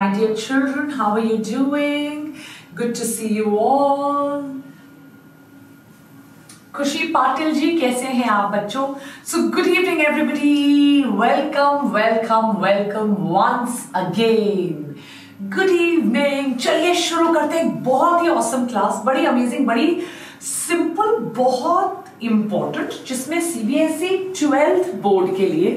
My dear children, how are you doing? Good to see you all. Khushi Patil ji कैसे हैं आप बच्चों so good evening everybody welcome welcome welcome once again good evening चलिए शुरू करते हैं बहुत ही औसम क्लास बड़ी अमेजिंग बड़ी सिंपल बहुत इंपॉर्टेंट जिसमें सीबीएसई ट्वेल्थ बोर्ड के लिए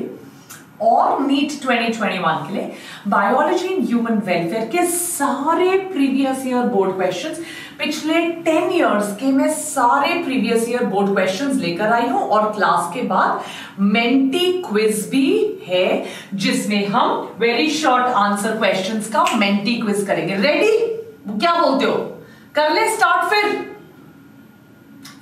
और नीट 2021 के लिए बायोलॉजी एंड ह्यूमन वेलफेयर के सारे प्रीवियस ईयर बोर्ड क्वेश्चंस पिछले 10 इयर्स के मैं सारे प्रीवियस ईयर बोर्ड क्वेश्चंस लेकर आई हूँ और क्लास के बाद मेंटी क्विज भी है, जिसमें हम वेरी शॉर्ट आंसर क्वेश्चंस का मेंटी क्विज करेंगे। रेडी क्या बोलते हो? कर ले स्टार्ट फिर।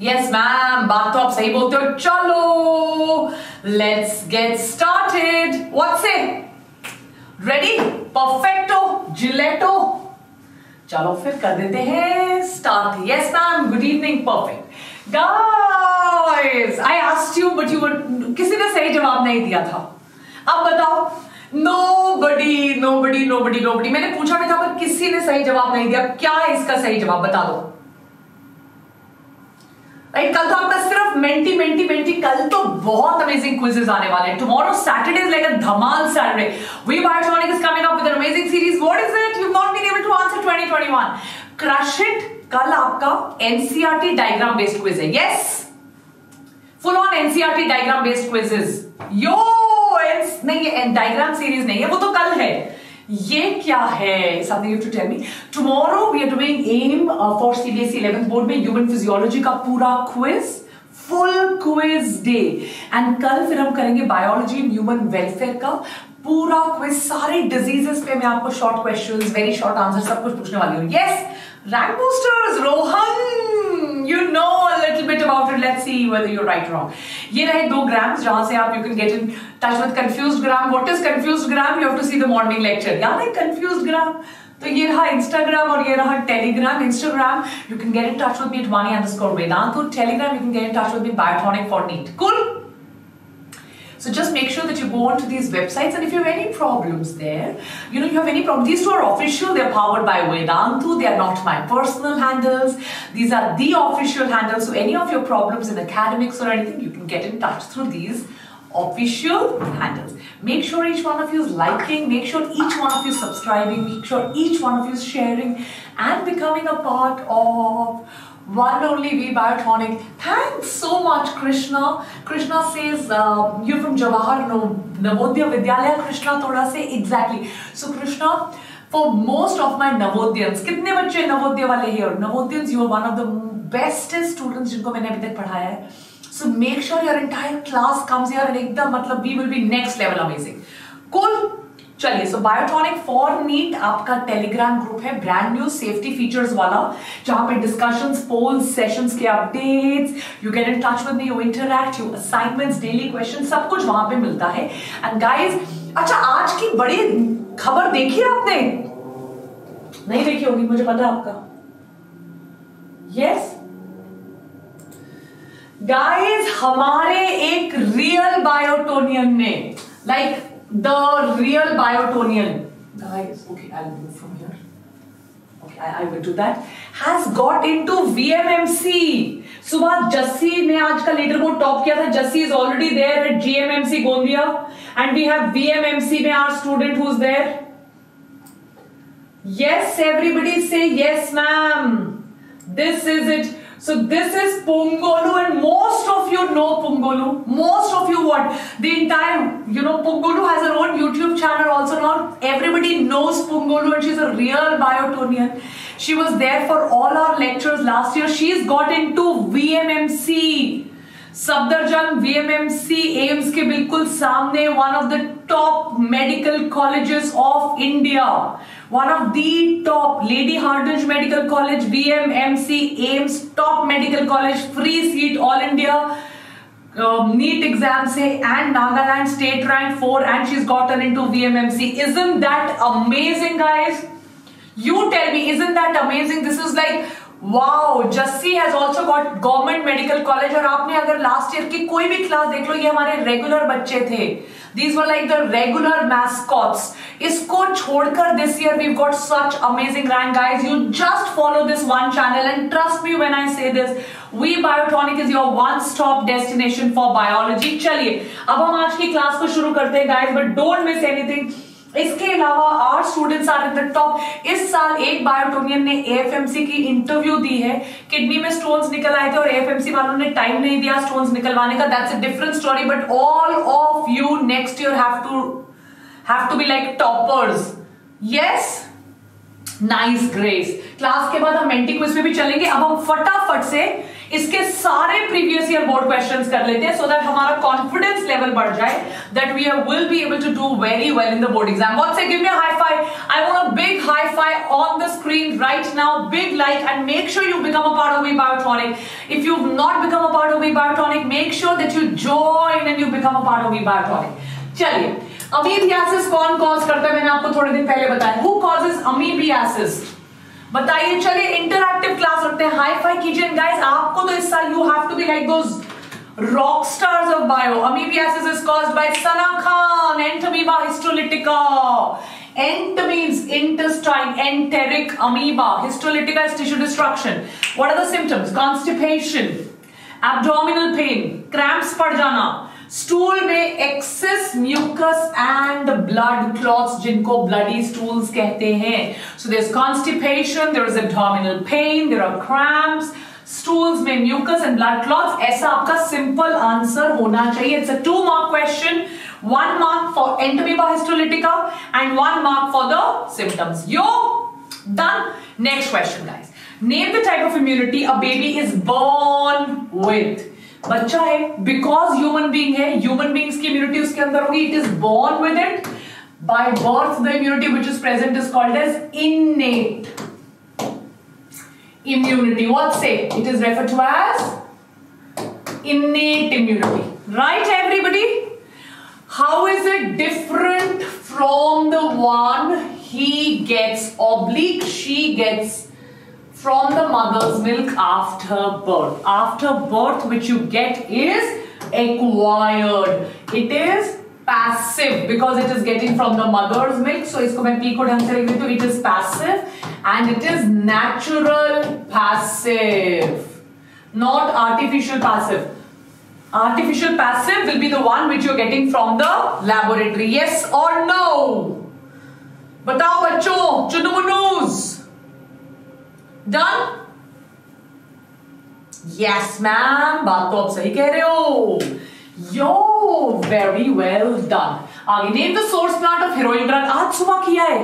यस मैम बात तो आप सही बोलते हो चलो let's get started what's it ready perfecto gelato चलो फिर कर देते हैं start yes ma'am good evening perfect guys I asked you but you किसी ने सही जवाब नहीं दिया था। अब बताओ। Nobody nobody nobody nobody मैंने पूछा भी था, पर किसी ने सही जवाब नहीं दिया। क्या इसका सही जवाब? बता दो। राइट कल तो आपका सिर्फ़ मेंटी मेंटी मेंटी, कल तो बहुत अमेजिंग क्विजेस आने वाले हैं। Tomorrow Saturday is like a Dhamaal Saturday V Biotronic is coming up with an amazing series what is it you not been able to answer 2021 crush it कल आपका NCERT diagram based quiz है। Yes full on NCERT diagram based quizzes yo नहीं diagram series नहीं है। वो तो कल है। ये क्या है? Something you to tell me tomorrow we are doing M for CBSE 11th board में ह्यूमन फिजियोलॉजी का पूरा quiz full quiz day and कल फिर हम करेंगे बायोलॉजी एंड ह्यूमन वेलफेयर का पूरा क्विज सारे डिजीजेस पे मैं आपको short questions very short answer सब कुछ पूछने वाली हूँ. Yes rank boosters Rohan you know little bit about it let's see whether you right wrong ये रहे दो ग्राम्स जहाँ से आप you can get in touch with confuse gram what is confuse gram you have to see the morning lecture याद है confuse ग्राम तो ये रहा इंस्टाग्राम और ये रहा Telegram Instagram you can get in touch with me at Vani underscore Vedant Telegram you can get in touch with me Biotonic for NEET cool So just make sure that you go onto these websites and if you have any problems there, you know, you have any problem, these two are official, they're powered by Vedantu, they are not my personal handles. These are the official handles. So any of your problems in academics or anything, you can get in touch through these official handles. Make sure each one of you is liking, make sure each one of you is subscribing, make sure each one of you is sharing and becoming a part of one only V Biotonic. Thanks so much, Krishna. Krishna says uh, you're from Jawahar no, Navodaya Vidyalaya. Krishna thoda say exactly. So Krishna, for most of my Navodyans, कितने बच्चे नवोदय वाले here? Navodyans, you are one of the bestest students जिनको मैंने अभी तक पढ़ाया है. So make sure your entire class comes here and एकदम मतलब we will be next level amazing. Cool. चलिए सो बायोटॉनिक फॉर नीट आपका टेलीग्राम ग्रुप है ब्रांड न्यू सेफ्टी फीचर्स वाला, जहाँ पे डिस्कशन पोल्स सेशंस के updates you get in touch with me you interact you assignments daily question सब कुछ वहाँ पे मिलता है। एंड गाइस अच्छा आज की बड़ी खबर देखी आपने? नहीं देखी होगी, मुझे पता आपका। यस गाइस हमारे एक रियल बायोटोनियन ने like the real biotonian guys okay i'll move from here okay I, I will do that has got into vmmc सुबह जस्सी ने आज का लीडर बोर्ड टॉप किया था Jassi is already there at GMMC Gondia and we have VMMC में our student who is there yes everybody say yes ma'am this is it so this is Pungolu and most of you know Pungolu. Most of you what? The entire, you know, Pungolu has her own YouTube channel also now. Everybody knows Pungolu and she's a real biotonian. She was there for all our lectures last year. She's got into VMMC. Safdarjung VMMC AIIMS के बिल्कुल सामने one of the top medical colleges of India one of the top lady Hardinge medical college VMMC AIIMS top medical college free seat all India NEET exam से and Nagaland state rank four and she is gotten into VMMC isn't that amazing guys you tell me, isn't that amazing this is like wow Jassi has also got government medical college और आपने अगर last year की कोई भी class देख लो, ये हमारे regular बच्चे थे। These were like the regular mascots इसको छोड़कर this year we got such amazing rank guys you just follow this one channel and trust me when I say this V Biotronic is your one stop destination for biology चलिए, अब हम आज की class को शुरू करते हैं guys but don't miss anything इसके अलावा our students are in the top इस साल एक बायोटोनियन ने एएफएमसी की इंटरव्यू दी है। किडनी में स्टोन्स निकल आए थे और एएफएमसी वालों ने टाइम नहीं दिया स्टोन्स निकलवाने का। That's a different story but all of you next year have to have to be like toppers yes nice grace class के बाद हम मेंटी क्विज पे भी चलेंगे। अब हम फटाफट से इसके सारे प्रीवियस ईयर बोर्ड क्वेश्चंस कर लेते हैं सो दैट हमारा कॉन्फिडेंस लेवल बढ़ जाए that we will be able to do very well in the board exam what say give me high five I want a big high five on the screen right now big like and make sure you become a part of V Biotronic if you not become a part of V Biotronic make sure that you join and you become a part of V Biotronic चलिए amoebiasis कौन cause करता है? मैंने आपको थोड़े दिन पहले बताया। हु कॉजेज अमीबियासिस बताइए चलिए इंटरएक्टिव क्लास रखते हैं हाई फाई कीजिए गाइस आपको तो इस साल you have to be like those rock stars of bio amoebiasis is caused by sana khan entamoeba histolytica ent means intestine enteric amoeba histolytica is tissue destruction what are the symptoms constipation abdominal pain cramps pad jana stool में excess mucus and blood clot जिनको bloody stools कहते हैं. So there is constipation there is abdominal pain there are cramp stools में mucus and blood clot ऐसा आपका simple answer होना चाहिए. It's a two mark question one mark for entamoeba histolytica and one mark for the symptoms yo done next question guys name the type of immunity a baby is born with बच्चा है because human being है human beings की immunity उसके अंदर होगी it is born with it by birth the immunity which is present is called as innate immunity what say it is referred to as innate immunity right everybody how is it different from the one he gets oblique she gets from the mother's milk after birth. After birth, which you get is acquired. It is passive because it is getting from the mother's milk. So isko main P ko dhang se likh It is passive and it is natural passive, not artificial passive. Artificial passive will be the one which you're getting from the laboratory. Yes or no? बताओ बच्चों चुनुमुनूज done yes ma'am बात तो आप सही कह रहे हो. Yo very well done आगे name the source plant of heroin drug आज सुबह किया है.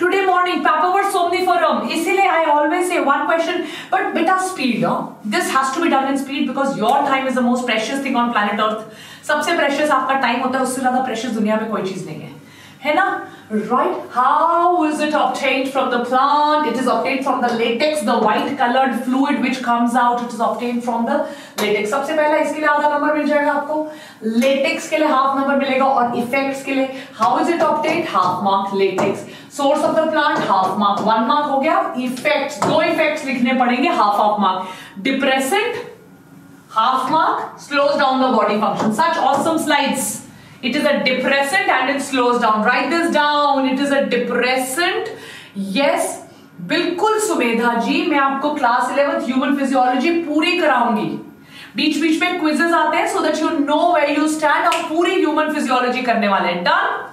टुडे मॉर्निंग पेपर सोमनीफरम इसीलिए I always say one question but बेटा speed this has to be done in speed because your time is the most precious thing on planet earth सबसे precious आपका time होता है, उससे ज़्यादा precious दुनिया में कोई चीज़ नहीं है. है ना? Right how is it obtained from the plant it is obtained from the latex the white colored fluid which comes out it is obtained from the latex सबसे पहला इसके लिए आधा नंबर मिल जाएगा आपको latex के लिए हाफ़ नंबर मिलेगा और effects के लिए how is it obtained half mark latex source of the plant half mark one mark हो गया effects दो effects लिखने पड़ेंगे half half mark depressant half mark slows down the body function such awesome slides It is a depressant and it slows down. Write this down. It is a depressant. Yes. बिल्कुल सुमेधा जी मैं आपको class eleventh human physiology पूरी कराऊंगी बीच बीच में quizzes आते हैं so that you know where you stand और पूरी ह्यूमन फिजियोलॉजी करने वाले हैं done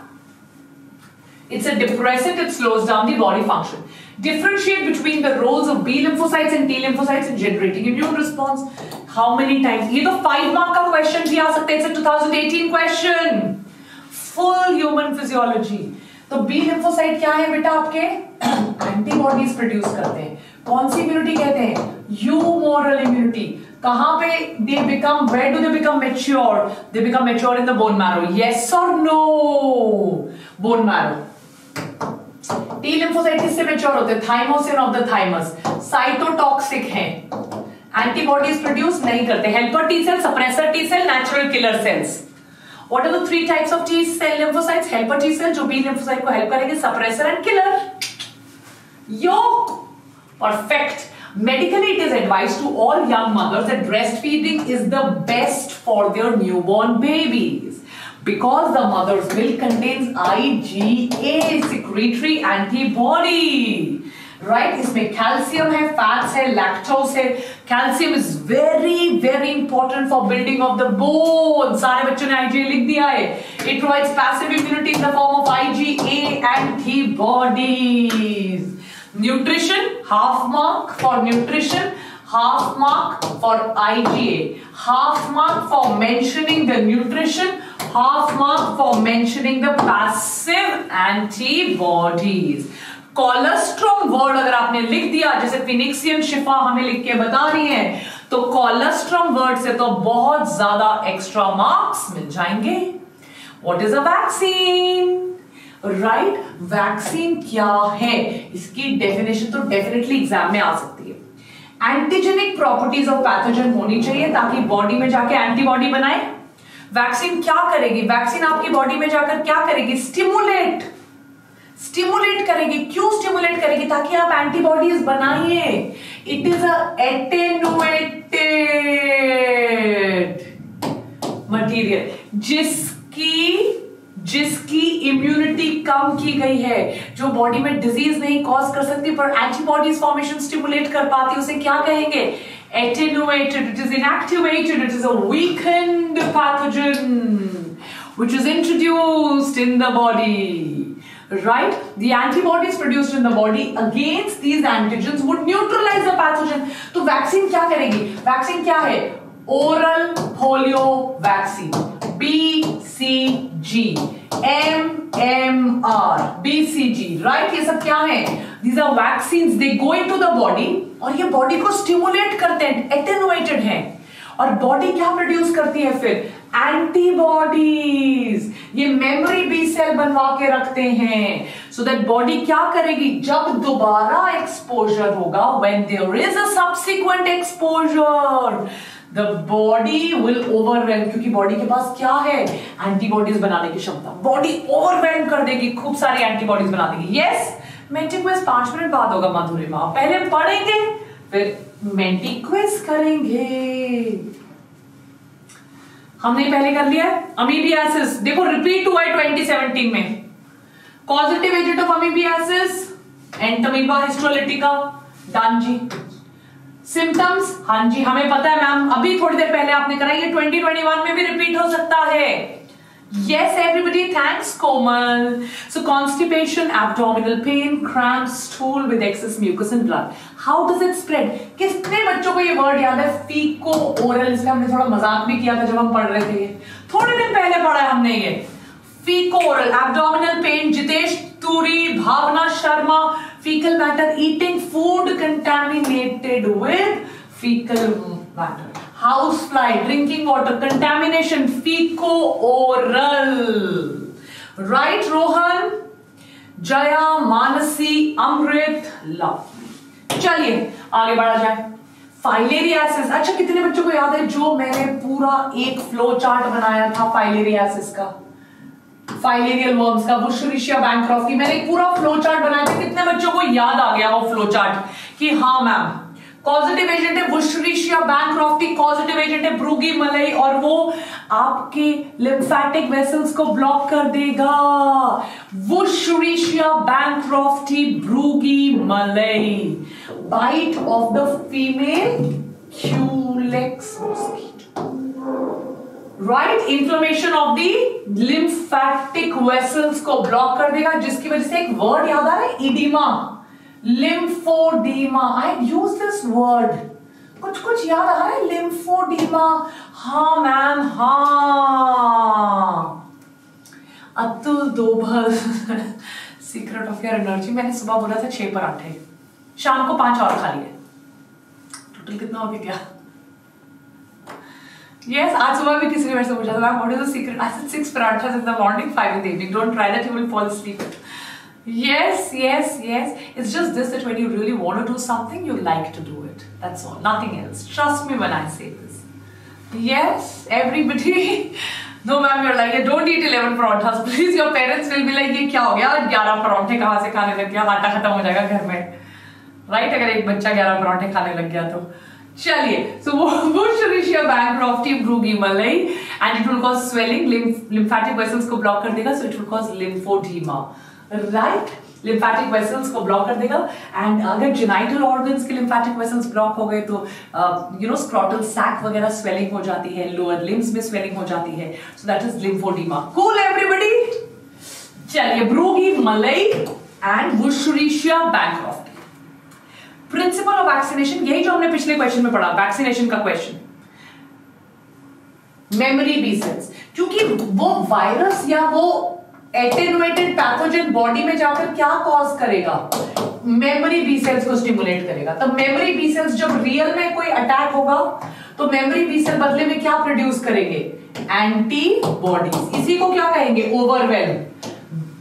It's a depressant, it slows down the body function. Differentiate between the roles of B lymphocytes and T lymphocytes in generating immune response. How many times? ये तो five mark का question भी आ सकता है. A 2018 question. Full human physiology. तो B lymphocyte क्या है बेटा आपके? एंटीबॉडीज प्रोड्यूस करते हैं। कौन सी इम्यूनिटी कहते हैं? यूमोरल इम्यूनिटी कहाँ पे they become where do they become mature they become mature in the bone marrow yes और no bone marrow T lymphocyte किससे मेच्योर होते हैं? Thymosin of the thymus cytotoxic हैं। एंटीबॉडीज प्रोड्यूस नहीं करते। Helper T cell suppressor T cell natural killer cells what are the three types of T cell lymphocyte helper T cell जो B lymphocyte को help करेंगे suppressor and killer yoke perfect medically it is advice to all young mothers that breast feeding is the best for their new born babies because the mother's milk contains I G antibody right इसमें calcium है fats है lactose है. Calcium is very very important for building of the bone सारे बच्चों ने IgA लिख दिया है. It provides passive immunity in the form of IgA antibodies nutrition half mark for nutrition half mark for IgA, half mark for mentioning the nutrition, half mark for mentioning the passive antibodies. Colostrum word अगर आपने लिख दिया, जैसे फिनिक्सियन शिफा हमें लिख के बता रही है तो कोलेस्ट्रॉम वर्ड से तो बहुत ज़्यादा एक्स्ट्रा मार्क्स मिल जाएँगे। What is a vaccine right vaccine क्या है? इसकी डेफिनेशन तो डेफिनेटली एग्ज़ाम में आ सकती है। एंटीजेनिक प्रॉपर्टीज़ ऑफ़ पैथोजन होनी चाहिए ताकि बॉडी में जाके एंटीबॉडी बनाए। वैक्सीन क्या करेगी? वैक्सीन आपकी बॉडी में जाकर क्या करेगी? स्टिमुलेट स्टिमुलेट करेगी, क्यों स्टिमुलेट करेगी? ताकि आप एंटीबॉडीज बनाइए। इट इज़ अटेनुएटेड मटीरियल जिसकी जिसकी इम्यूनिटी कम की गई है। जो बॉडी में डिज़ीज़ नहीं कॉज कर सकती, पर एंटीबॉडीज फॉर्मेशन स्टिमुलेट कर पाती उसे क्या कहेंगे? Attenuated it is inactivated, it is a weakened pathogen, which is introduced in the right? The antibodies produced in the body against these antigens would neutralize the pathogen. तो vaccine क्या करेगी? Vaccine क्या है? Oral polio vaccine B C G M M R B C G right ये सब क्या है? These are vaccine they go in to the body और ये बॉडी को स्टिमुलेट करते हैं एटेनुएटेड है। और बॉडी क्या प्रोड्यूस करती है फिर? एंटीबॉडीज ये मेमोरी बी सेल बनवा के रखते हैं. सो दैट बॉडी क्या करेगी? जब दोबारा एक्सपोजर होगा when there is a subsequent exposure the body will overwhelm क्योंकि बॉडी के पास क्या है? एंटीबॉडीज बनाने की क्षमता. बॉडी ओवरवेल कर देगी, खूब सारी एंटीबॉडीज बना देगी. यस मेंटी क्विज पाँच मिनट बाद होगा माधुरिमा पहले पढ़ेंगे, फिर मेंटी क्विज करेंगे. हमने पहले कर लिया अमीबियासिस। देखो रिपीट हुआ है 2017 में। Positive agent of amoebiasis entamoeba histolytica done ji symptoms हाँ जी हमें पता है मैम अभी थोड़ी देर पहले आपने कराई है 2021 में भी रिपीट हो सकता है। Yes, everybody, thanks, Komal. So, constipation, abdominal pain, cramps, stool with excess mucus and blood. How does it spread कितने बच्चों को ये वर्ड याद है? फीको ओरल इसमें हमने थोड़ा मज़ाक भी किया था जब हम पढ़ रहे थे थोड़े दिन पहले पढ़ा है हमने ये। Faeco oral abdominal pain Jitesh, Turi, Bhavna Sharma faecal matter eating food contaminated with faecal matter house fly drinking water contamination faeco oral right Rohan Jaya Mansi Amrit Luv चलिए, आगे बढ़ा जाए। फाइलेरियासिस अच्छा कितने बच्चों को याद है जो मैंने पूरा एक फ्लो चार्ट बनाया था फाइलेरियासिस का? फाइलेरियल वर्म्स का बुशरिशिया बैंक्रॉफ की। मैंने पूरा फ्लो चार्ट बनाया था। कितने बच्चों को याद आ गया वो फ्लो चार्ट कि हाँ मैम पॉजिटिव एजेंट है वुशरिशिया बैंक्रॉफ्टी पॉजिटिव एजेंट है ब्रूगी मलई और वो आपके लिम्फेटिक वेसल्स को ब्लॉक कर देगा। Wuchereria bancrofti brugia malayi bite of the female culex right inflammation of the lymphatic vessels को ब्लॉक कर देगा, जिसकी वजह से एक वर्ड याद आ रहा है oedema lymphoedema I use this word कुछ कुछ याद आ रहा है? लिम्फोडीमा हाँ मैम हाँ। Atul Dobhal. Secret of your energy मैंने सुबह बोला था छह पराठे शाम को पाँच और खा लिए। टोटल कितना हो गया? Yes, आज सुबह भी किसी ने मेरे से पूछा था ma'am what is the secret I said six paratha in the morning five in the evening don't try that you will fall asleep. Yes, yes, yes. It's just this that when you really want to do something, you like to do it. That's all. Nothing else. Trust me when I say this. Yes, everybody. no, ma'am, you're like, don't eat 11 parathas. Please, your parents will be like, ये क्या हो गया 11 पराठे कहाँ से खाने लग गया आटा खत्म हो जाएगा घर में राइट अगर एक बच्चा ग्यारह पराठे खाने लग गया तो चलिए सो Wuchereria bancrofti Brugia malayi and it will cause swelling lymphatic vessels को ब्लॉक कर देगा so it will cause lymphoedema right lymphatic vessels को ब्लॉक कर देगा। एंड अगर जेनाइटल ऑर्गन्स के लिम्फेटिक वेसल्स ब्लॉक हो गए तो यू नो स्क्रॉटल सैक वगैरह स्वेलिंग हो जाती है लोअर लिम्स में स्वेलिंग हो जाती है। So that is lymphoedema cool everybody चलिए brugia malayi and wuchereria bancrofti principle of vaccination यही जो हमने पिछले क्वेश्चन में पढ़ा वैक्सीनेशन का क्वेश्चन मेमोरी बी सेल्स क्योंकि वो वायरस या वो एटेनुएटेड पैथोजन बॉडी में जाकर क्या कॉज करेगा? मेमोरी बी सेल्स को स्टिमुलेट करेगा। तो मेमोरी बी सेल्स जब रियल में कोई अटैक होगा तो मेमोरी बी सेल बदले में क्या प्रोड्यूस करेंगे? एंटीबॉडीज इसी को क्या कहेंगे? ओवरवेल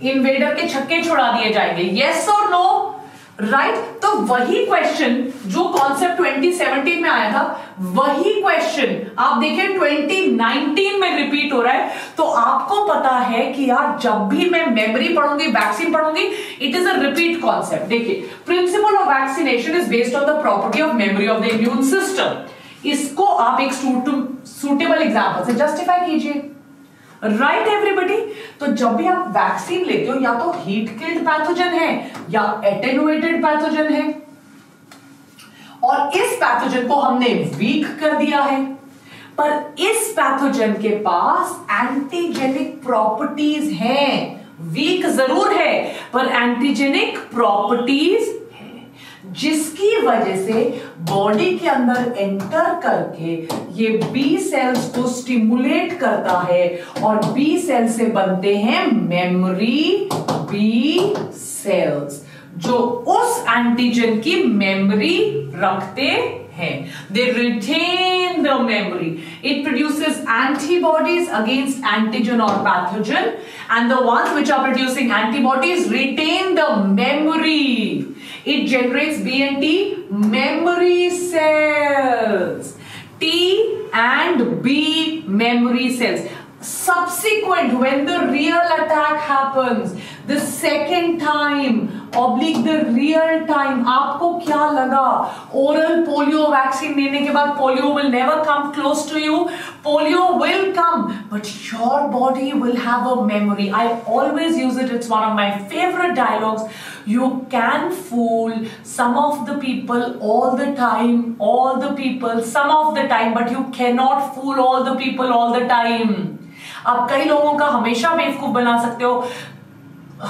इन्वेडर के छक्के छुड़ा दिए जाएँगे। यस और नो राइट right? तो वही क्वेश्चन जो कॉन्सेप्ट 2017 में आया था, वही क्वेश्चन आप देखिए 2019 में रिपीट हो रहा है। तो आपको पता है कि यार, जब भी मैं मेमोरी पढ़ूँगी vaccine पढ़ूँगी it is a repeat concept देखिए principle of vaccination is based on the property of memory of the immune system इसको आप एक सूटेबल एग्ज़ाम्पल से जस्टिफाई कीजिए। राइट एवरीबडी तो जब भी आप वैक्सीन लेते हो, या तो हीट किल्ड पैथोजन है, या एटेनुएटेड पैथोजन है। और इस पैथोजन को हमने वीक कर दिया है। पर इस पैथोजन के पास एंटीजेनिक प्रॉपर्टीज़ हैं। वीक ज़रूर है, पर एंटीजेनिक प्रॉपर्टीज़ जिसकी वजह से बॉडी के अंदर एंटर करके ये बी सेल्स को स्टिमुलेट करता है और बी सेल से बनते हैं मेमोरी बी सेल्स जो उस एंटीजन की मेमोरी रखते हैं। They retain the memory it produces antibodies against antigen और pathogen and the ones which are producing antibodies retain the memory It generates B and T memory cells. T and B memory cells. Subsequent, when the real attack happens, the second time oblique the real time आपको क्या लगा? Oral polio vaccine लेने के बाद polio will never come close to you polio will come but your body will have a memory I always use it it's one of my favourite dialogues you can fool some of the people all the time, all the people, some of the time, but you cannot fool all the people all the time. आप कई लोगों का हमेशा बेवकूफ़ बना सकते हो।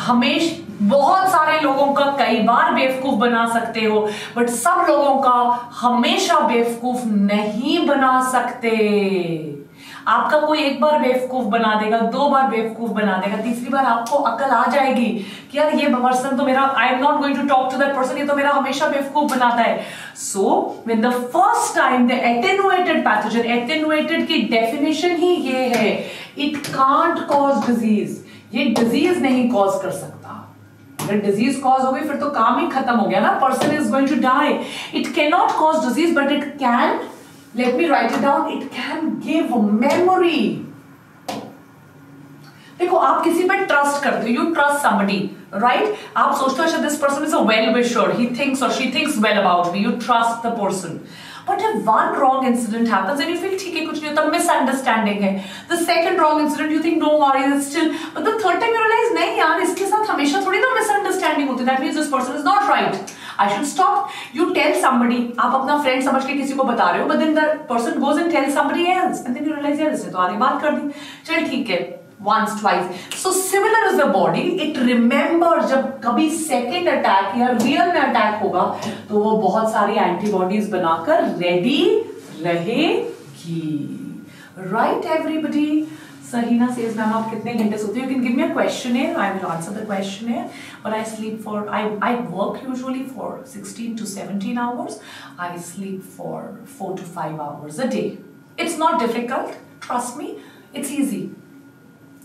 हमेश बहुत सारे लोगों का कई बार बेवकूफ़ बना सकते हो बट सब लोगों का हमेशा बेवकूफ़ नहीं बना सकते। आपका कोई एक बार बेवकूफ़ बना देगा, दो बार बेवकूफ़ बना देगा, तीसरी बार आपको अकल आ जाएगी कि यार ये पर्सन तो मेरा I am not going to talk to that person ये तो मेरा हमेशा बेवकूफ़ बनाता है। So when the first time the attenuated pathogen attenuated की डेफिनेशन ही ये है इट कांट कॉज डिज़ीज़ ये डिज़ीज़ नहीं कॉज कर सकता। अगर डिज़ीज़ कॉज हो गई, फिर तो काम ही खत्म हो गया ना। Person is going to die it can not cause disease but it can let me write it down it can give memory देखो, आप किसी पे ट्रस्ट करते हो यू ट्रस्ट समबडी राइट आप सोचते हो this person is a well wisher he thinks और she thinks well about me you trust the person but a one wrong incident happens ठीक है, कुछ नहीं होता मिस अंडरस्टैंडिंग है the second wrong incident you think no were is still but third time realise नहीं यार, इसके साथ हमेशा थोड़ी ना मिसअंडरस्टैंडिंग होती that means this person is not right I should stop you tell somebody आप अपना फ्रेंड समझ के किसी को बता रहे हो but then the person goes and tell somebody else and then you realise यार इससे तो आगे बात कर दी. चल, ठीक है. Once twice so similar is the body it remember जब कभी second attack या real में attack होगा तो वो बहुत सारी एंटीबॉडीज बनाकर रेडी रहेगी right everybody Sahina says, ma'am, आप कितने घंटे सोते हो? You can give me a questionnaire. I will answer the questionnaire. But I sleep for, I, I work usually for 16 to 17 hours. I sleep for 4 to 5 hours a day. It's not difficult. Trust me. It's easy.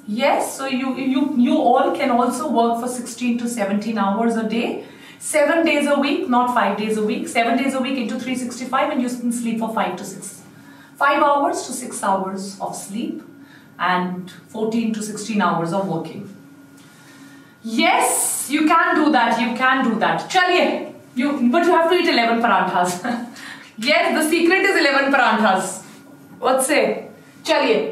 Yes, so you, you, you all can also work for 16 to 17 hours a day. 7 days a week, not 5 days a week. 7 days a week into 365 and you can sleep for 5 to 6. 5 hours to 6 hours of sleep and 14 to 16 hours of working. Yes, you can do that. You can do that. Chaliye. You, but you have to eat 11 paranthas. yes, the secret is 11 paranthas. What say? Chaliye.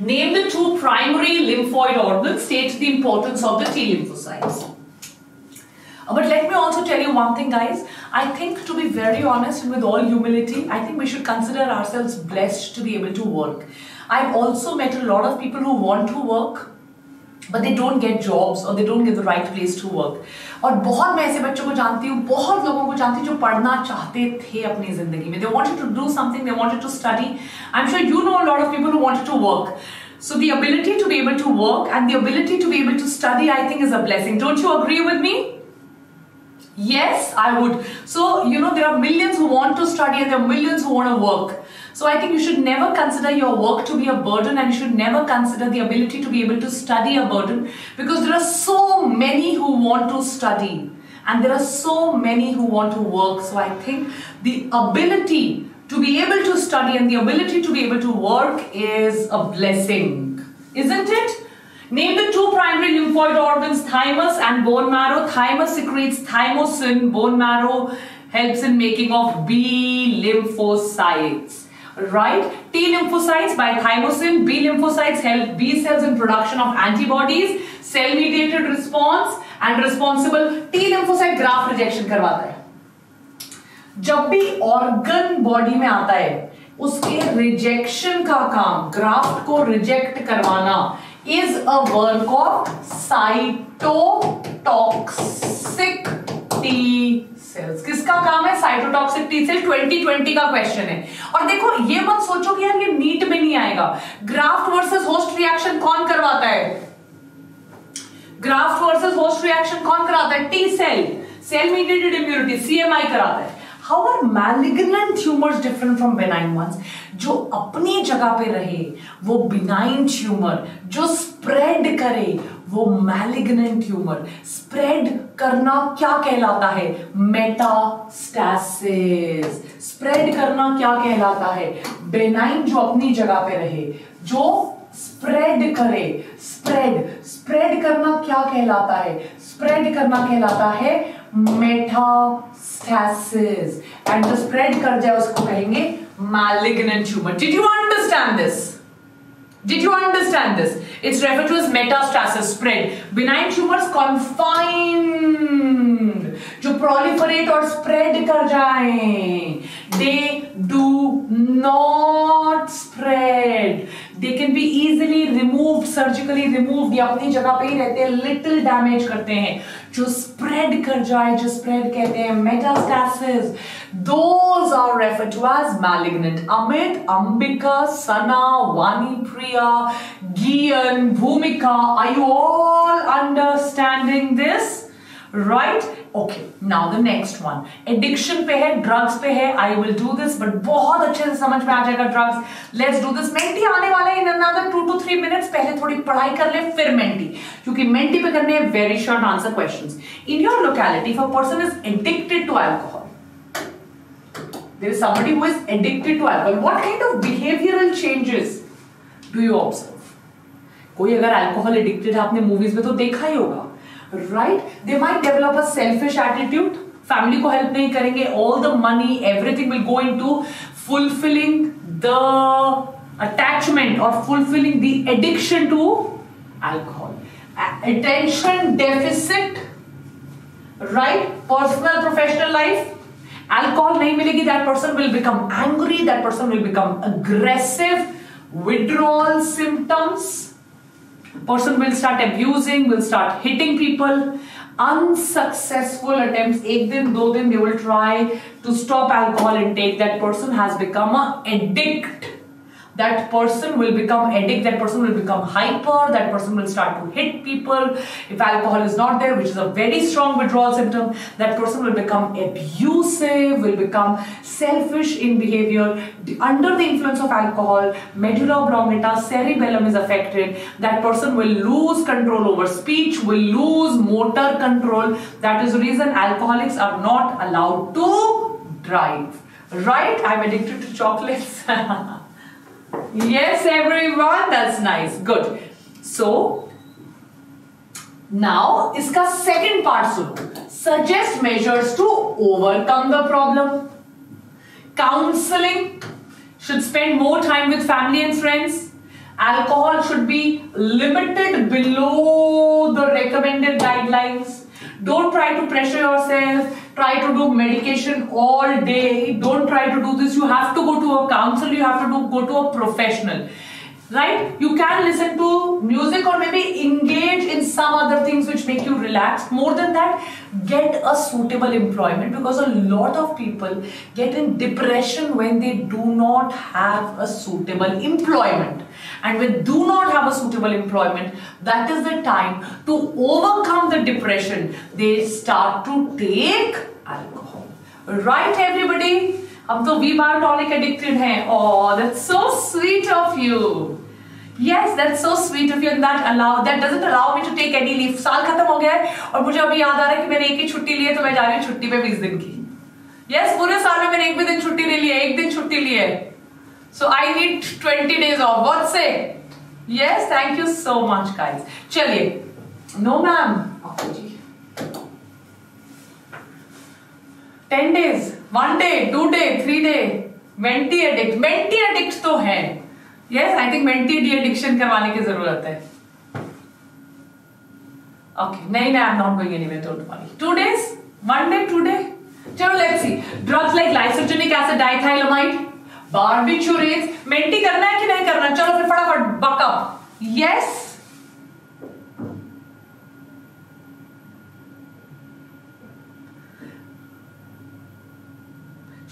Name the two primary lymphoid organs. State the importance of the T lymphocytes. Uh, but let me also tell you one thing, guys. I think, to be very honest and with all humility, I think we should consider ourselves blessed to be able to work. I've also met a lot of people who want to work, but they don't get jobs और they don't get the right place to work और बहुत मैं ऐसे बच्चों को जानती हूँ, बहुत लोगों को जानती हूँ जो पढ़ना चाहते थे अपनी ज़िंदगी में। They wanted to do something they wanted to study I am sure you know lot of people who wanted to work so the ability to be able to work and the ability to be able to study I think is a blessing don't you agree with me yes I would so you know there are millions who want to study and there millions who want work So, I think you should never consider your work to be a burden and you should never consider the ability to be able to study a burden because there are so many who want to study and there are so many who want to work. So, I think the ability to be able to study and the ability to be able to work is a blessing, isn't it? Name the two primary lymphoid organs, thymus and bone marrow. Thymus secretes thymosin. Bone marrow helps in making of B lymphocytes. Right? T lymphocytes by thymosin. B lymphocytes help B cells in production of antibodies. Cell mediated response and responsible T lymphocyte graft rejection करवाता है जब भी organ body में आता है उसके rejection का काम ग्राफ्ट को रिजेक्ट करवाना is a work of cytotoxic T cells. किसका काम है? साइटोटॉक्सिक टी सेल 2020 का क्वेश्चन है। और देखो, ये मत सोचो कि यार ये नीट में नहीं आएगा। ग्राफ्ट वर्सेस होस्ट रिएक्शन कौन करवाता है? ग्राफ्ट वर्सेस होस्ट रिएक्शन कौन कराता है? T cell cell mediated immunity CMI कराता है। How are malignant tumours different from benign ones जो अपनी जगह पे रहे, वो बिनाइन ट्यूमर जो स्प्रेड करे वो मैलिग्नेंट ट्यूमर स्प्रेड करना क्या कहलाता है? मेटास्टैसिस स्प्रेड करना क्या कहलाता है? बेनाइन जो अपनी जगह पे रहे, जो स्प्रेड करे स्प्रेड स्प्रेड करना क्या कहलाता है? स्प्रेड करना कहलाता है मेटास्टैसिस एंड जो स्प्रेड कर जाए, उसको कहेंगे malignant tumor. Did you understand this? did you understand this it's referred to as metastasis spread benign tumors confined जो proliferate और spread कर जाए they do not spread They can be easily removed surgically removed ये अपनी जगह पे ही रहते हैं little damage करते हैं जो spread कर जाए जो spread कहते हैं metastasis those are referred to as malignant Amit Ambika Sana Vani Priya Gian Bhumika are you all understanding this right okay now the next one addiction पे है ड्रग्स पे है I will do this but बहुत अच्छे से समझ में आ जाएगा drugs let's do this Menti आने वाला in another two two three minutes पहले थोड़ी पढ़ाई कर ले, फिर मेंटी क्योंकि मेंटी पे करने हैं very short answer question in your locality for person is addicted to alcohol there is someone whose addicted to alcohol what kind of behavioural changes do you observe कोई अगर एल्कोहल एडिक्टेड है, आपने movies में तो देखा ही होगा। Right they might develop a selfish attitude family को हेल्प नहीं करेंगे. All the money everything will go in to fulfilling the attachment और fulfilling the addiction to alcohol attention deficit right personal professional life alcohol nahi milegi that person will become angry, that person will become aggressive. Withdrawal symptoms. Person will start abusing will start hitting people. Unsuccessful attempts ek din do din they will try to stop alcohol intake. That person has become a addict that person will become addict that person will become hyper that person will start to hit people. If alcohol is not there which is a very strong withdrawal symptom that person will become abusive will become selfish in behavior. Under the influence of alcohol medulla oblongata cerebellum is affected. That person will lose control over speech will lose motor control. That is the reason alcoholics are not allowed to drive. Right? I'm addicted to chocolates Yes, everyone. That's nice. Good. So, now इसका second part सुनो suggest measures to overcome the problem counselling should spend more time with family and friends alcohol should be limited below the recommended guidelines don't try to pressure yourself try to do medication all day. Don't try to do this. You have to go to a counselor. You have to do, go to a professional. Right? You can listen to music or maybe engage in some other things which make you relax. More than that get a suitable employment because a lot of people get in depression when they do not have a suitable employment and when do not have a suitable employment that is the time to overcome the depression. They start to take alcohol. Right everybody? हम तो we बार tonic addicted हैं. और that's so sweet of you yes that's so sweet of you and that allow that doesn't allow me to take any leave साल खत्म हो गया है और मुझे अभी याद आ रहा है कि मैंने एक ही छुट्टी ली है तो मैं जा रही हूँ छुट्टी पे बीस दिन की। यस yes, पूरे साल में मैंने एक भी दिन छुट्टी नहीं ली है एक दिन छुट्टी ली है। So I need twenty days off what say yes thank you so much guys चलिए. No ma'am ten days one day two day three day Menti addict Menti addict तो है. Yes I think Menti de addiction करवाने की ज़रूरत है. Okay नहीं नहीं I am not going anywhere don't worry two days one day two day चलो let's see drugs like lysogenic acid barbiturates mentee करना है कि नहीं करना चलो फिर फटाफट buck up yes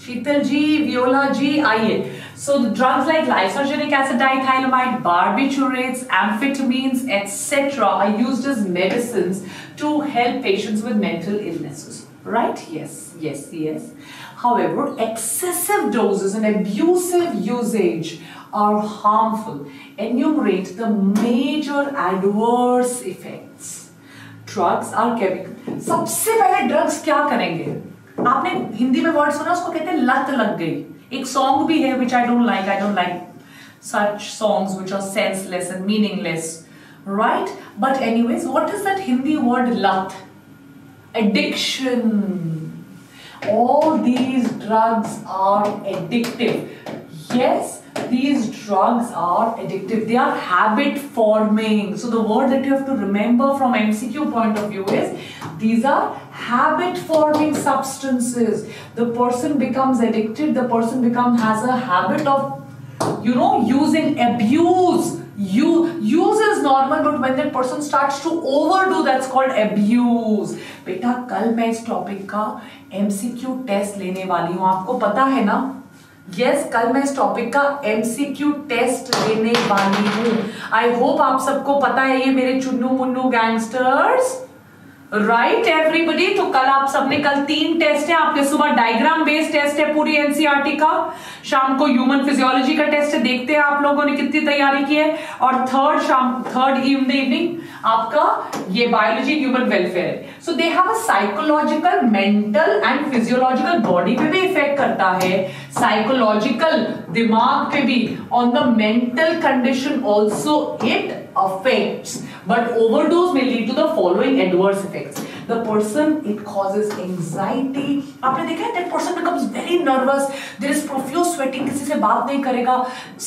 Sheetal ji Viola ji आइए So the drugs like lysogenic acid diethylamide, barbiturates, amphetamines, etc. are used as medicines to help patients with mental illnesses. Right? Yes, yes, yes. However, excessive doses and abusive usage are harmful. Enumerate the major adverse effects. Drugs are chemical. सबसे पहले drugs क्या करेंगे आपने हिंदी में word सुना उसको कहते हैं लत लग गई एक सॉन्ग भी है which I don't like I don't like such songs which are senseless and meaningless right but anyways what is that hindi word lat addiction all these drugs are addictive. Yes these drugs are addictive. They are habit forming. So the word that you have to remember from mcq point of view is these are habit forming substances. The person becomes addicted the person becomes has a habit of you know using abuse you use is normal but when that person starts to overdo that's called abuse. बेटा कल मैं इस topic का MCQ test लेने वाली हूँ। आपको पता है ना? यस yes, कल मैं इस टॉपिक का एमसीक्यू टेस्ट लेने वाली हूँ। आई होप आप सबको पता है ये मेरे चुन्नू Munnu gangsters right right, everybody तो कल आप सबने कल तीन टेस्ट है। आपके सुबह डायग्राम बेस्ड टेस्ट है पूरी एनसीआरटी e का। शाम को ह्यूमन फिजियोलॉजी का टेस्ट है देखते हैं आप लोगों ने कितनी तैयारी की है। और थर्ड शाम थर्ड इवनिंग आपका ये बायोलॉजी ह्यूमन वेलफेयर है। So they have a psychological mental and physiological body पे भी इफ़ेक्ट करता है। साइकोलॉजिकल दिमाग पे भी। On the mental condition also it affects but overdose may lead to the following adverse effects the person it causes anxiety आपने देखा है that person becomes very nervous there is profuse sweating किसी से बात नहीं करेगा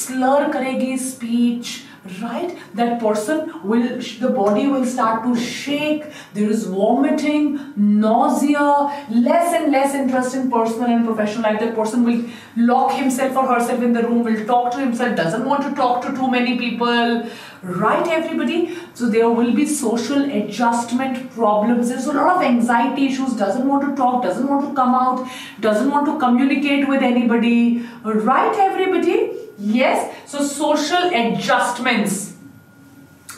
slur करेगी speech right? That person will the body will start to shake. There is vomiting nausea less and less interest in personal and professional life. That person will lock himself or herself in the room will talk to himself doesn't want to talk to too many people. Right everybody? So there will be social adjustment problems. There's a lot of anxiety issues. Doesn't want to talk doesn't want to come out doesn't want to communicate with anybody. Right everybody Yes, so social adjustments.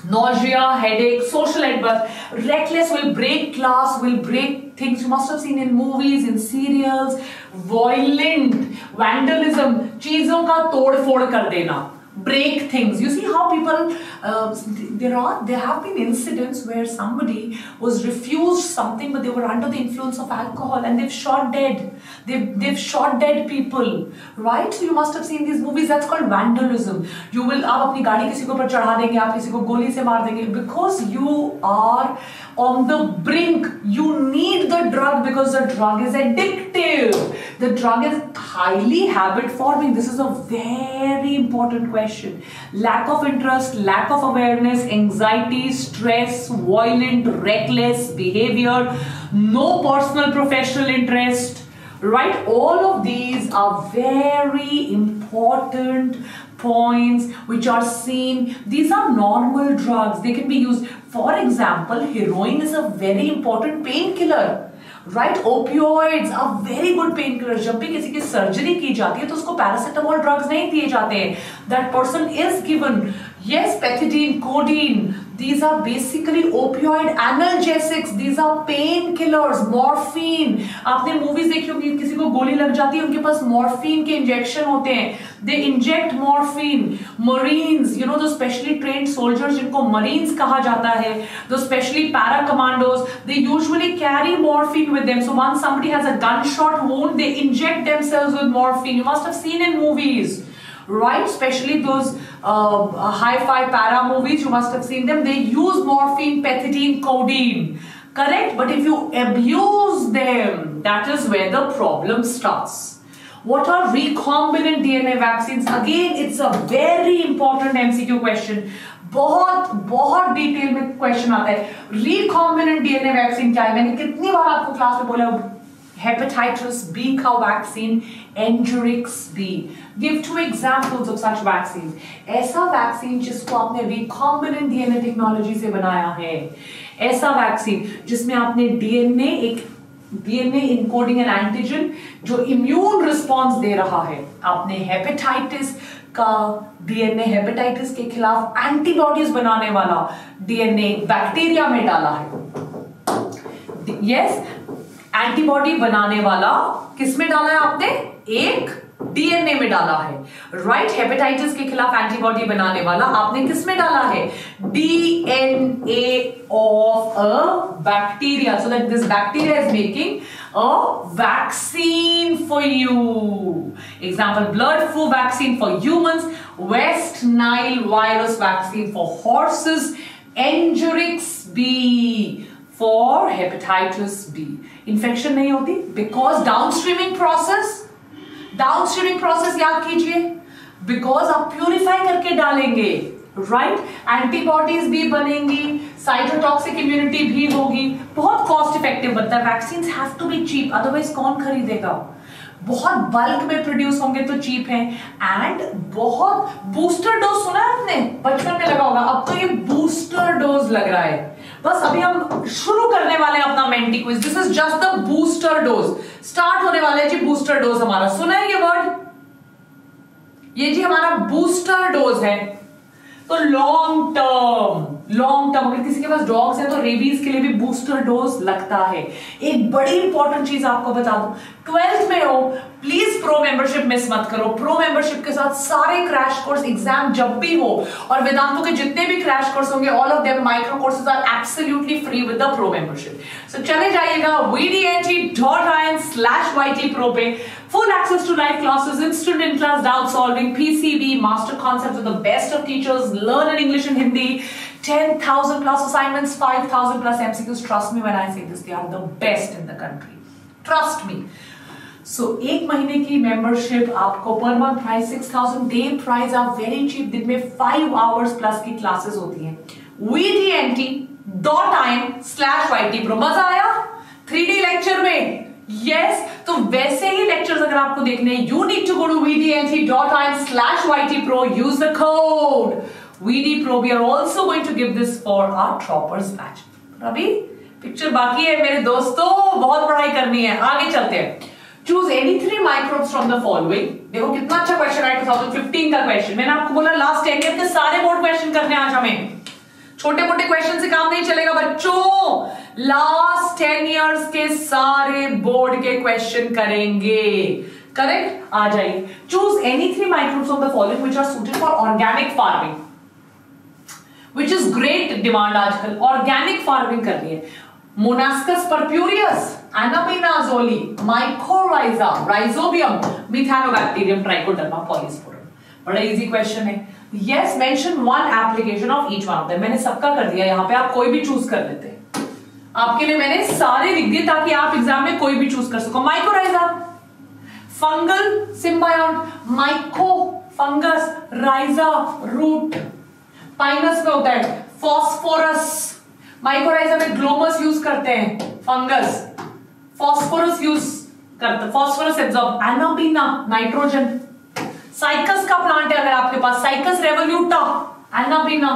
Nausea, headache, social adverse. Reckless will break glass, will break things you must have seen in movies, in serials. Violent, vandalism, चीजों का तोड़ फोड़ कर देना break things. You see how people, uh, there are, there have been incidents where somebody was refused something, but they were under the influence of alcohol and they've shot dead. They've, they've shot dead people, right? So you must have seen these movies. That's called vandalism. You will, आप अपनी गाड़ी किसी को ऊपर चढ़ा देंगे, आप किसी को गोली से मार देंगे because you are on the brink. You need the drug because the drug is addictive. The drug is highly habit forming. This is a very important question. Lack of interest, lack of awareness, anxiety, stress, violent, reckless behavior, no personal professional interest, right? All of these are very important points which are seen. These are normal drugs. They can be used. For example, heroin is a very important painkiller. Right opioids a very good pain killer जब भी किसी की surgery की जाती है तो उसको paracetamol drugs नहीं दिए जाते. हैं that person is given yes pethidine codeine these are basically opioid analgesics these are pain killers morphine आपने मूवीज़ देखी होंगी किसी को गोली लग जाती है उनके पास मॉर्फिन के इंजेक्शन होते हैं they inject morphine marines you know those specially train soldiers जिनको मरीन्स कहा जाता है those specially para commandos they usually carry morphine with them so once somebody has a gunshot wound they inject themselves with morphine you must have seen in movies right? Especially those uh, hi-fi para movies, you must have seen them. They use morphine, pethidine, codeine, correct? But if you abuse them, that is where the problem starts. What are recombinant DNA vaccines? Again, it's a very important MCQ question. बहुत बहुत detail में question आता है recombinant DNA vaccine क्या है मैंने कितनी बार आपको क्लास में बोला hepatitis B cow vaccine, Engerix B. Give two examples of such vaccines. ऐसा वैक्सीन जिसको आपने recombinant DNA टेक्नोलॉजी से बनाया है ऐसा वैक्सीन जिसमें आपने डीएनए एक डीएनए इनकोडिंग एन एंटीजन जो इम्यून रिस्पॉन्स दे रहा है आपने हेपेटाइटिस का डीएनए हेपेटाइटिस के खिलाफ एंटीबॉडीज बनाने वाला डीएनए बैक्टीरिया में डाला है यस एंटीबॉडी बनाने वाला किसमें डाला है आपने एक डीएनए में डाला है। Right right? हेपेटाइटिस के खिलाफ एंटीबॉडी बनाने वाला आपने किसमें डाला है? DNA of a bacteria so this bacteria is making a vaccine for you example blood flu vaccine for humans West Nile virus vaccine for horses Engerix B for hepatitis B infection नहीं होती? Because down streaming process down streaming process याद कीजिए। Because आप purify करके डालेंगे right? Antibodies भी बनेंगी cytotoxic immunity भी होगी। बहुत कॉस्ट इफ़ेक्टिव बनता है। Vaccine have to be cheap otherwise कौन खरीदेगा? बहुत बल्क में प्रोड्यूस होंगे तो चीप है। एंड बहुत बूस्टर डोज सुना है आपने? बचपन में लगा होगा। अब तो ये बूस्टर डोज लग रहा है। बस अभी हम शुरू करने वाले हैं अपना Menti quiz this is just the booster dose start होने वाले जी बूस्टर डोज हमारा. सुना है ये वर्ड ये जी हमारा बूस्टर डोज है. तो लॉन्ग टर्म लॉन्ग टर्म अगर किसी के पास डॉग्स है तो रेबीज के लिए भी बूस्टर डोज लगता है। एक बड़ी इंपॉर्टेंट चीज़ आपको बता दू। ट्वेल्थ में हो प्लीज़ प्रो मेंबरशिप मिस मत करो। प्रो मेंबरशिप के साथ सारे क्रैश कोर्स एग्ज़ाम जब भी हो और वेदांतों के जितने भी क्रैश कोर्स होंगे all of them micro courses are absolutely free with the pro membership so चले जाइएगा वाई प्रो पे। Full access to live classes, instant in-class doubt solving, PCB, master concepts with the best of teachers, learn in English and Hindi, 10,000 plus assignments, 5,000 plus MCQs. Trust me when I say this, they are the best in the country. Trust me. So so, एक महीने की membership आपको पर month price six thousand day price are very cheap दिन में five hours plus की classes होती हैं V T N T dot I slash Y T pro मज़ा आया थ्री डी लेक्चर में यस yes, तो वैसे ही लेक्चर्स अगर आपको देखने you need to go to V T N T dot I N slash Y T pro use the code VD Pro. We are also going to give this for our Troppers batch. अभी picture बाकी है मेरे दोस्तों बहुत पढ़ाई करनी है आगे चलते हैं choose any three microbes from the following देखो कितना अच्छा क्वेश्चन है 2015 का क्वेश्चन मैंने आपको बोला लास्ट टेन ईयर के सारे बोर्ड क्वेश्चन करने आज हमें छोटे मोटे क्वेश्चन से काम नहीं चलेगा बच्चों लास्ट टेन इयर्स के सारे बोर्ड के क्वेश्चन करेंगे करेक्ट आ जाइए choose any three microbes of the following which are suited for organic farming which is great demand आजकल। ऑर्गेनिक फ़ार्मिंग कर रही है। Monascus purpureus Anabaena azollae mycorrhiza Rhizobium methanobacterium trichoderma polysporum बड़ा easy question है। Yes mention one application of each one of them मैंने सबका कर दिया। यहाँ पे आप कोई भी चूज़ कर लेते आपके लिए मैंने सारे लिख दिए ताकि आप एग्ज़ाम में कोई भी चूज़ कर सको। Mycorrhiza fungal symbiont myco fungus rhiza root Pinus में होता है फॉस्फोरस माइक्रोराइजा में ग्लोमस यूज़ करते हैं फंगस फॉस्फोरस यूज़ करते phosphorus absorb anabaena nitrogen cycas का प्लांट है अगर आपके पास cycas revoluta anabaena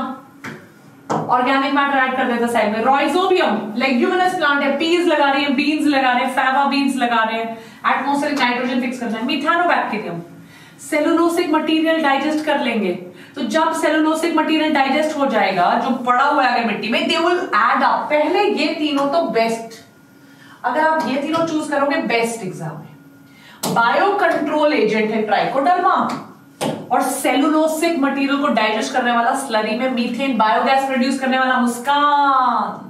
organic matter add कर देते साइड में. रॉइजोबियम लेग्यूमिनस प्लांट है पीज लगा रही है बीन्स लगा रहे हैं फैवा बीन्स लगा रहे हैं. एटमोस्फेरिक नाइट्रोजन फिक्स करना है. मिथानोबैक्टीरियम सेलुलोसिक मटेरियल डाइजेस्ट कर लेंगे. तो जब सेलुलोसिक मटेरियल डाइजेस्ट हो जाएगा, जो पड़ा हुआ है अगर मिट्टी में दे विल एड अप पहले ये तीनों तो बेस्ट अगर आप ये तीनों चूज़ करोगे बेस्ट एग्ज़ाम में बायो कंट्रोल एजेंट है ट्राइकोडर्मा और सेलुलोसिक मटेरियल को डाइजेस्ट करने वाला स्लरी में मीथेन बायोगैस प्रोड्यूस करने वाला Muskan.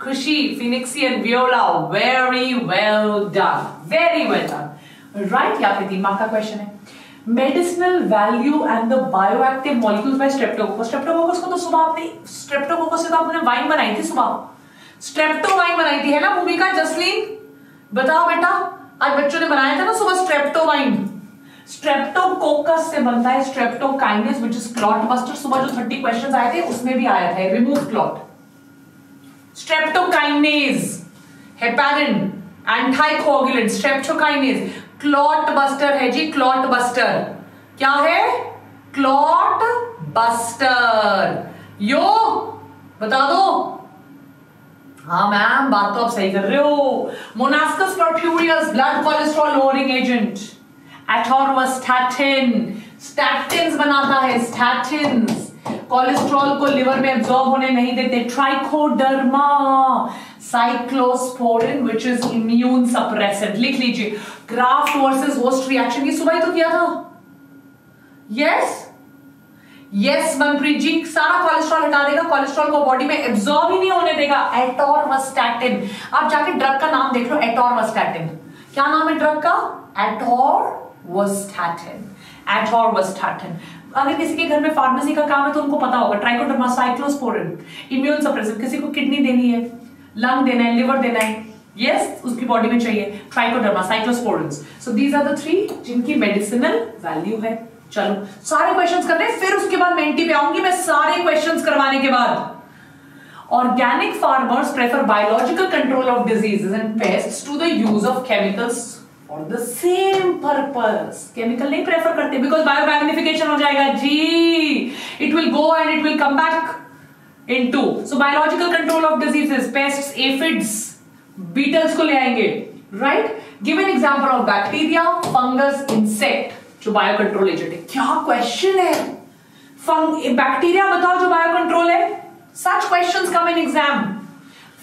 Khushi फिनिक्सियन Viola very well done very well done right या फिर मार्क का क्वेश्चन है. Medicinal value and the bioactive molecules by streptococcus streptococcus को तो सुबह आपने स्ट्रेप्टोकोकस से तो आपने वाइन बनाई थी सुबह। स्ट्रेप्टो वाइन बनाई थी, है ना, भूमिका? जसलीन बताओ बेटा, आज बच्चों ने बनाया था ना सुबह स्ट्रेप्टो वाइन स्ट्रेप्टोकोकस से बनता है streptokinase which is clot buster सुबह जो 30 क्वेश्चंस आए थे, उसमें भी आया था remove clot streptokinase heparin anticoagulant streptokinase clot buster है जी, क्लॉट बस्टर। क्या है? Clot buster. यो, बता दो। हाँ मैम, बात तो आप सही कर रहे हो। Monascus purpureus blood cholesterol lowering agent atorvastatin statins बनाता है स्टैटिन्स कोलेस्ट्रॉल को लिवर में एब्जॉर्ब होने नहीं देते। Trichoderma cyclosporin which is immune suppressant लिख लीजिए ग्राफ्ट वर्सेस होस्ट रिएक्शन की सुबह ही तो किया था यस यस मनप्रीत जी सारा कोलेस्ट्रॉल हटा देगा कोलेस्ट्रॉल को बॉडी में एब्जॉर्ब ही नहीं होने देगा एटोरवस्टैटिन आप जाके ड्रग का नाम देख लो एटोरवस्टैटिन क्या नाम है ड्रग का एटोरवस्टैटिन एटोरवस्टैटिन अगर किसी के घर में फार्मेसी का काम है तो उनको पता होगा ट्राइकोडर्मा साइक्लोस्पोरिन इम्यून सप्रेसिव किसी को किडनी देनी है लंग देना है लिवर देना है। यस उसकी बॉडी में चाहिए trichoderma cyclosporins so these are the three जिनकी मेडिसिनल वैल्यू है। चलो, सारे क्वेश्चंस कर हैं, फिर उसके बाद मेंटी पे आऊँगी, मैं सारे क्वेश्चंस करवाने के बाद। Organic farmers prefer biological control of diseases and pests to the use of chemicals for the same purpose chemical नहीं प्रेफर करते बिकॉज़ बायोमैग्निफिकेशन हो जाएगा। जी it will go and it will come back into so biological control of diseases, pests, aphids, beetles को ले आएँगे, right? Give an example of bacteria, fungus, insect, जो bio control agent है। क्या question है? Bacteria बताओ जो बायो कंट्रोल है। Such questions come in exam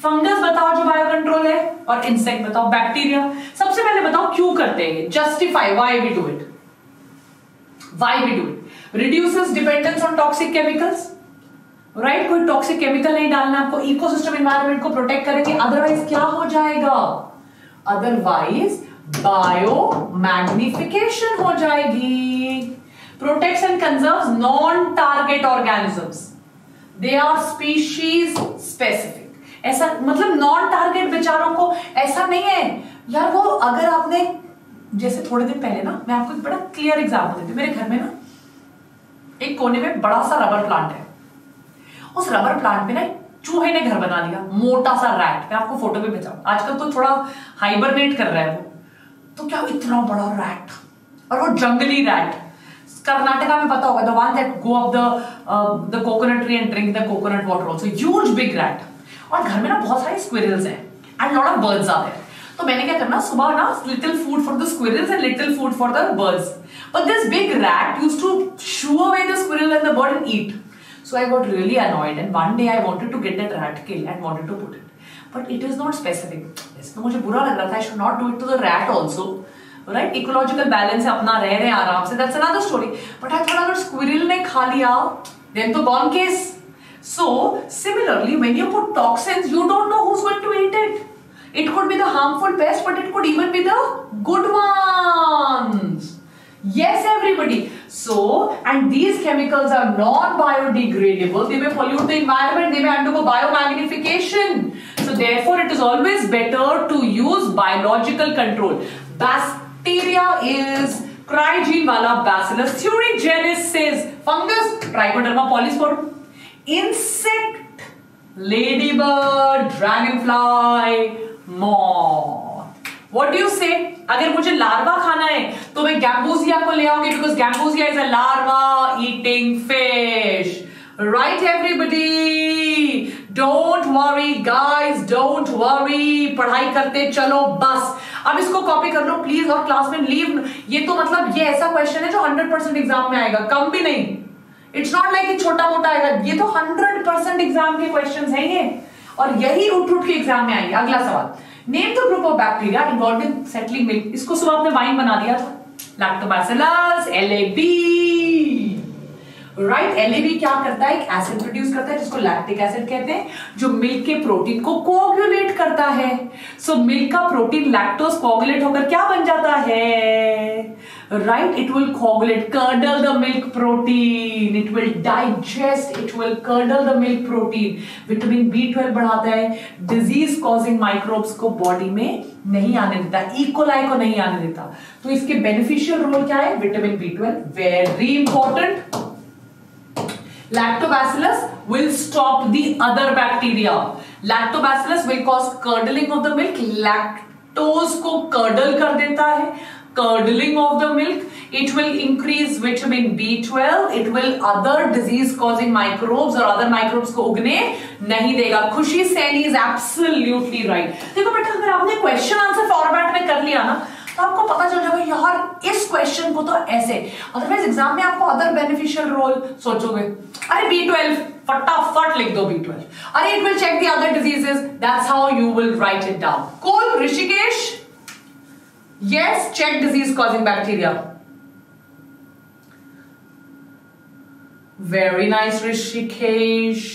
fungus बताओ जो बायो कंट्रोल है और इंसेक्ट बताओ बैक्टीरिया सबसे पहले बताओ क्यों करते हैं justify why we do it why we do it reduces dependence on toxic chemicals right right? कोई टॉक्सिक केमिकल नहीं डालना, आपको इकोसिस्टम एनवायरनमेंट को प्रोटेक्ट करेंगे अदरवाइज़ क्या हो जाएगा? अदरवाइज़ बायो मैग्निफिकेशन हो जाएगी। Protect and conserve non target organisms they are species specific ऐसा मतलब नॉन टारगेट विचारों को ऐसा नहीं है। यार वो अगर आपने, जैसे थोड़े दिन पहले ना, मैं आपको एक बड़ा क्लियर एग्ज़ाम्पल देती हूँ। मेरे घर में ना, एक कोने में बड़ा सा रबर प्लांट है। उस रबर प्लांट में ना चूहे ने घर बना लिया, मोटा सा रैट मैं आपको फ़ोटो भी भेजा आजकल तो थोड़ा हाइबरनेट कर रहा है वो। तो क्या इतना बड़ा रैट और वो जंगली रैट कर्नाटका में पता होगा the one that go off the the coconut tree and drink the coconut water also huge big rat और घर में ना बहुत सारे स्क्विरल्स हैं and lot of birds are there तो मैंने क्या करना, सुबह ना little food for the squirrels and little food for the birds but this big rat used to shoo away the squirrel and the bird and eat so i got really annoyed and one day i wanted to get that rat kill and wanted to put it but it is not specific इसमें मुझे बुरा लग रहा था I should not do it to the rat also right ecological balance है अपना रह रहे आराम से that's another story but I thought अगर स्क्विरल ने खा लिया देन तो gone case so similarly when you put toxins you don't know who's going to eat it it could be the harmful pest but it could even be the good ones Yes, everybody. So, and these chemicals are non-biodegradable. They may pollute the environment. They may undergo biomagnification. So, therefore, it is always better to use biological control. Bacteria is Crygene wala Bacillus says Fungus, Trichoderma polysporum. Insect, ladybird, dragonfly, moth. Do you say? अगर मुझे larva खाना है तो मैं gambogia को ले आऊँगी because gambusia is a larva eating fish right everybody don't worry guys don't worry पढ़ाई करते चलो, बस। अब इसको कॉपी कर लो प्लीज़ और क्लास में लीव ये तो मतलब ये ऐसा क्वेश्चन है जो हंड्रेड परसेंट एग्ज़ाम में आएगा, कम भी नहीं। इट्स नॉट लाइक छोटा मोटा आएगा। ये तो हंड्रेड परसेंट एग्ज़ाम के क्वेश्चन है ये। और यही उठ उठ के एग्ज़ाम में आएँगे। अगला सवाल। Name the group of bacteria involve in settling milk इसको सुबह आपने वाइन बना दिया था। लैक्टोबैसिलस एलएबी राइट एलएबी क्या करता है? एक एसिड प्रोड्यूस करता है जिसको लैक्टिक एसिड कहते हैं जो मिल्क के प्रोटीन को कोगुलेट करता है। सो so, मिल्क का प्रोटीन लैक्टोज कोगुलेट होकर क्या बन जाता है? Right? It will coagulate curdle the milk protein. It will digest it will curdle the milk protein. Vitamin b12 बढ़ाता है। Disease causing microbes को body में नहीं आने देता इकोलाई को नहीं आने देता। तो इसके बेनिफिशियल रोल क्या है? Vitamin B12 very important lactobacillus will stop the other bacteria lactobacillus will cause curdling of the milk lactose को curdle कर देता है curdling of the milk. It will increase vitamin B12. It will other disease causing microbes or other microbes को उगने नहीं देगा खुशी Saini is absolutely right देखो बेटा अगर आपने क्वेश्चन आंसर फॉर्मेट में कर लिया ना तो आपको पता चल जाएगा यार इस क्वेश्चन को तो ऐसे। अदरवाइज़ एग्ज़ाम में आपको अदर बेनिफिशियल रोल सोचोगे। अरे B12 फटाफट लिख दो B12 अरे it will check the other diseases that's how you will write it down cool Rishikesh? Yes, check disease causing bacteria. Very nice, Rishikesh.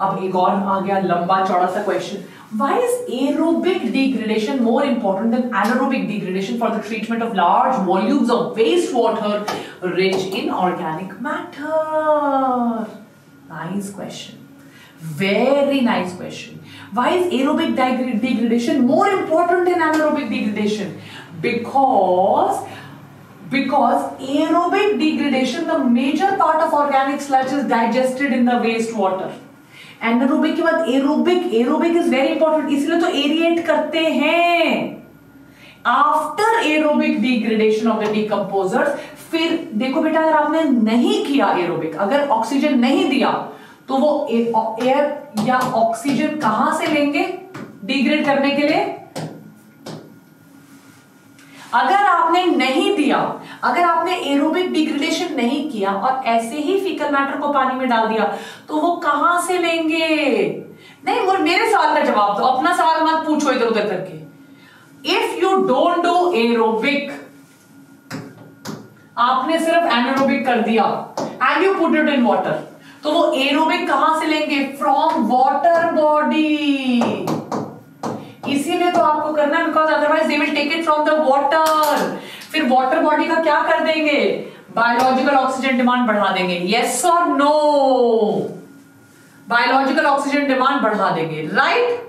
अब एक और आ गया लंबा चौड़ा सा question Why is aerobic degradation more important than anaerobic degradation for the treatment of large volumes of wastewater rich in organic matter? Nice question. Very nice question. Why is aerobic degradation more important than anaerobic degradation? because because aerobic degradation the major part of organic sludge is digested in the wastewater anaerobic के बाद aerobic aerobic is very important इसलिए तो aerate करते हैं। After aerobic degradation of the decomposers फिर देखो बेटा, अगर आपने नहीं किया एरोबिक अगर ऑक्सीजन नहीं दिया तो वो एयर या ऑक्सीजन कहाँ से लेंगे? डिग्रेड करने के लिए अगर आपने नहीं दिया, अगर आपने एरोबिक डिग्रेडेशन नहीं किया और ऐसे ही फीकल मैटर को पानी में डाल दिया तो वो कहाँ से लेंगे? नहीं, वो मेरे सवाल का जवाब दो, अपना सवाल मत पूछो इधर उधर करके। If you don't do aerobic आपने सिर्फ़ एनारोबिक कर दिया and you put it in water तो वो एरोबिक कहाँ से लेंगे? फ्रॉम वाटर बॉडी इसीलिए तो आपको करना because otherwise they will take it from the water फिर वॉटर बॉडी का क्या कर देंगे? बायोलॉजिकल ऑक्सीजन डिमांड बढ़ा देंगे. यस और नो बायोलॉजिकल ऑक्सीजन डिमांड बढ़ा देंगे. Right right?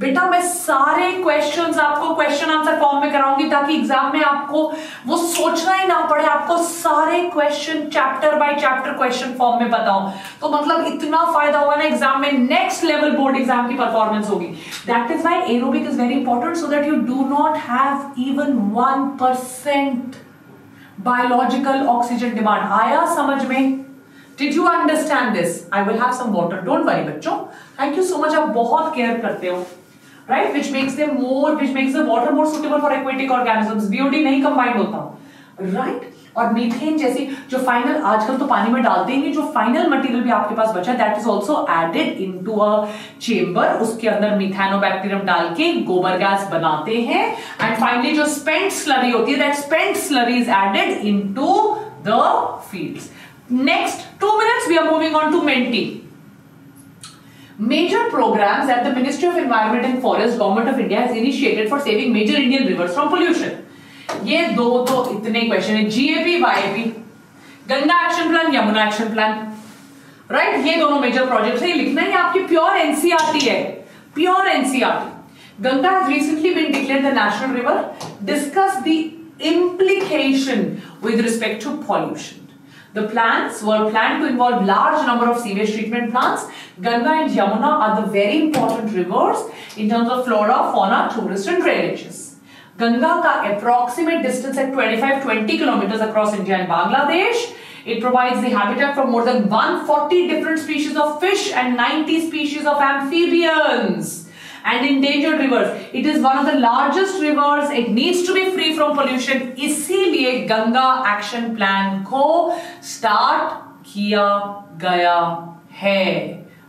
बेटा, मैं सारे क्वेश्चंस आपको क्वेश्चन आंसर फॉर्म में कराऊँगी ताकि एग्ज़ाम में आपको वो सोचना ही ना पड़े, आपको सारे question chapter by chapter question form में बताऊँ। तो मतलब इतना फ़ायदा होगा ना एग्ज़ाम में नेक्स्ट लेवल बोर्ड एग्ज़ाम की परफॉर्मेंस होगी। That is why aerobic is very important so that you do not have even one percent biological oxygen demand आया समझ में? Did you understand this I will have some water don't worry बच्चों. Thank you so much आप बहुत care करते हो। Right? Which makes them more, which makes the water more suitable for aquatic organisms. BOD नहीं combined होता। Right? और methane जैसी जो फाइनल आजकल तो पानी में डालते ही नहीं, जो फाइनल मटेरियल भी आपके पास बचा that is also added into a chamber उसके अंदर मिथेनोबैक्टीरियम डाल के गोबर गैस बनाते हैं। एंड फाइनली जो स्पेंट स्लरी होती है that spent slurry is added into the fields next two minutes we are moving on to Menti Major programs that the Ministry of Environment and Forest Government of India has initiated for saving major Indian rivers from pollution. ये दो तो इतने question है GAP YP Ganga action plan Yamuna action plan right ये दोनों major projects है लिखना है आपकी प्योर एनसीआरटी है pure NCERT Ganga has recently been declared the national river discuss the implication with respect to pollution The plans were planned to involve large number of sewage treatment plants. Ganga and Yamuna are the very important rivers in terms of flora, fauna, tourist and drainages. Ganga ka approximate distance at 25-20 kilometers across India and Bangladesh. It provides the habitat for more than 140 different species of fish and 90 species of amphibians. And endangered rivers. It is one of the largest rivers. It needs to be free from pollution. इसीलिए Ganga action plan को start किया गया है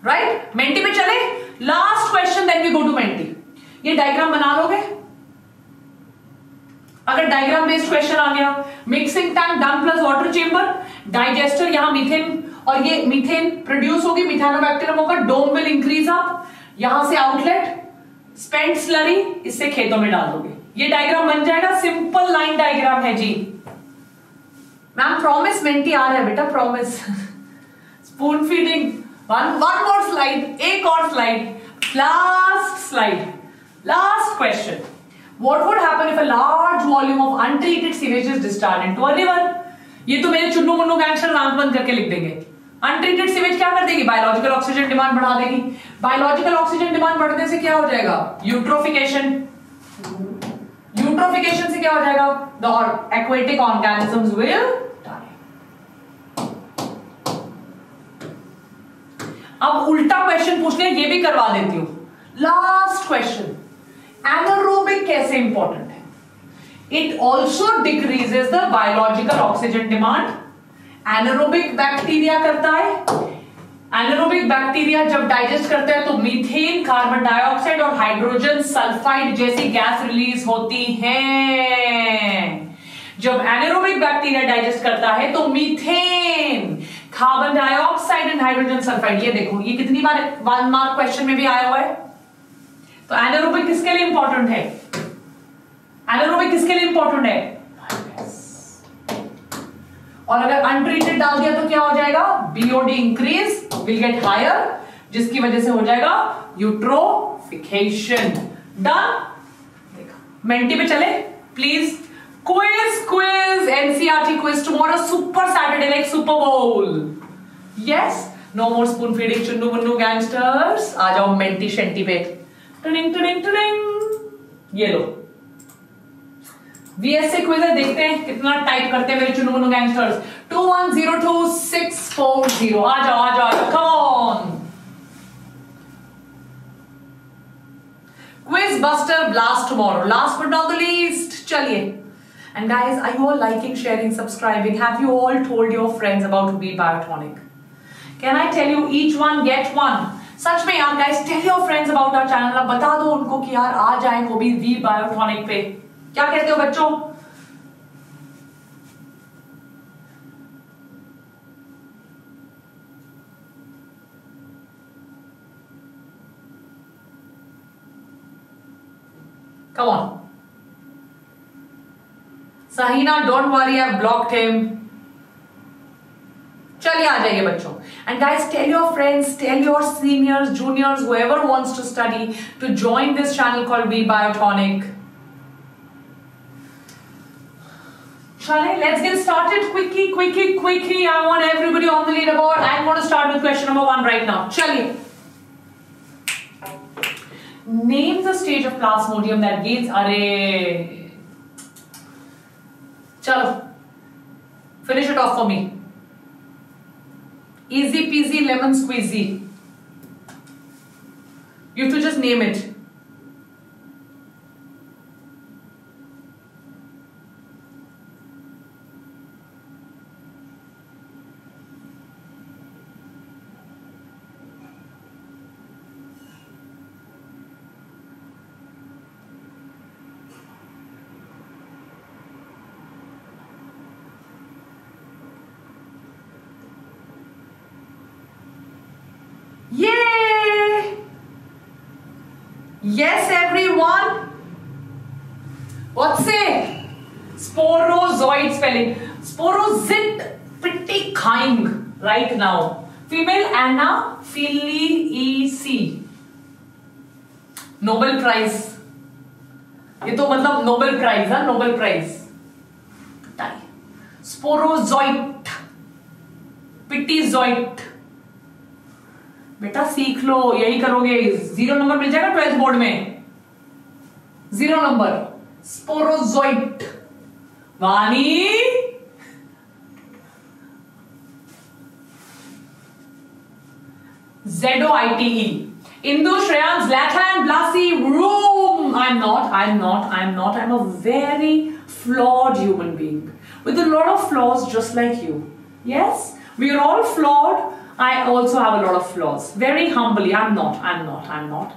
right menti पे चले last question then we go to menti ये diagram बना लोगे अगर डायग्राम बेस्ड क्वेश्चन आ गया mixing tank done plus water chamber digester यहाँ मीथेन और ये मीथेन प्रोड्यूस होगी मिथेनोबैक्टीरियम होगा डोम विल इंक्रीज अप यहाँ से आउटलेट स्पेंट स्लरी इससे खेतों में डाल दोगे ये डायग्राम बन जाएगा सिंपल लाइन डायग्राम है जी। मैम प्रॉमिस मेंटी आ रहा है बेटा promise spoon feeding one one more slide एक और slide last slide last question what would happen if a large volume of untreated sewage is discharged into a river ये तो मेरे चुन्नू मुन्नू गैंगस्टर आँख बंद करके लिख देंगे। अनट्रीटेड सीवेज क्या कर देगी? बायोलॉजिकल ऑक्सीजन डिमांड बढ़ा देगी। बायोलॉजिकल ऑक्सीजन डिमांड बढ़ने से क्या हो जाएगा? यूट्रोफिकेशन यूट्रोफिकेशन से क्या हो जाएगा? द एक्वेटिक ऑर्गेनिजम्स विल अब उल्टा क्वेश्चन पूछ ले, ये भी करवा देती हूँ। लास्ट क्वेश्चन एनारोबिक कैसे इंपॉर्टेंट है? It also decreases the biological oxygen demand anaerobic bacteria करता है। एनारोबिक बैक्टीरिया जब डाइजेस्ट करता है तो मीथेन कार्बन डाइऑक्साइड और हाइड्रोजन सल्फाइड जैसी गैस रिलीज़ होती है। जब एनारोबिक बैक्टीरिया डाइजेस्ट करता है तो methane carbon dioxide and hydrogen sulphide ये देखो, ये कितनी बार वन मार्क क्वेश्चन में भी आया हुआ है। तो एनारोबिक किसके लिए इंपॉर्टेंट है? एनारोबिक किसके लिए इंपॉर्टेंट है? और अगर अनट्रीटेड डाल दिया तो क्या हो जाएगा? BOD increase will get higher जिसकी वजह से हो जाएगा यूट्रोफिकेशन डन मेंटी पे चले। Please quiz quiz NCERT quiz tomorrow super Saturday like super बोल yes no more spoon feeding Chunnu Munnu gangsters आ जाओ मेंटी शेंटी पे। टडिंग टडिंग टडिंग ये लो। वीएसए क्विज देखते हैं कितना टाइप करते हैं मेरे Chunu Munu gangsters two one zero two six four zero आ जाओ आ जाओ come quiz buster blast tomorrow last but not the least चलिए And guys, are you all liking, sharing, subscribing? Have you all told your friends about Be Biotonic? Can I tell you each one get one? सच में यार guys, tell your friends about our channel. अब बता दो उनको कि यार आ जाए वो भी वी बायोटॉनिक पे क्या कहते हो बच्चों? Come on Sahina don't worry I block him चलिए आ जाइए बच्चों। And guys tell your friends tell your seniors juniors whoever to study to join this channel called B biotonic Shall Let's get started quickly, quickly, quickly. I want everybody on the leaderboard. I'm going to start with question number one right now. Shall we? Name the stage of plasmodium that gains array. Chalo. Finish it off for me. Easy peasy lemon squeezy. You have to just name it. Yes, everyone. What's it? Sporozoid spelling. Sporozit pretty kind right now. Female Anna C. Nobel Prize. ये तो मतलब Nobel prize है Nobel prize sporozoite पिटीजॉइट बेटा सीख लो, यही करोगे। ज़ीरो नंबर मिल जाएगा ट्वेल्थ बोर्ड में। ज़ीरो नंबर स्पोरोजोइट वानी जेडो I T Indu left hand Blessy room I am not I am not I am not I am a very human being with a lot of flaws just like you. Yes? We are all flawed I also have a lot of flaws. Very humbly, I'm not, I'm not, I'm not.